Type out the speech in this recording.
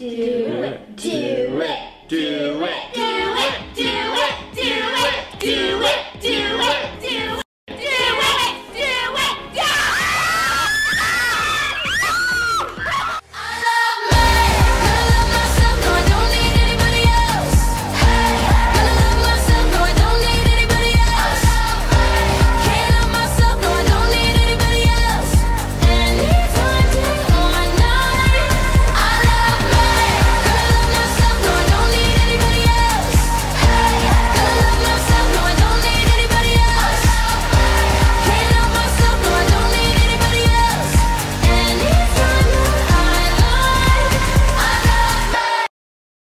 Do it. Do it.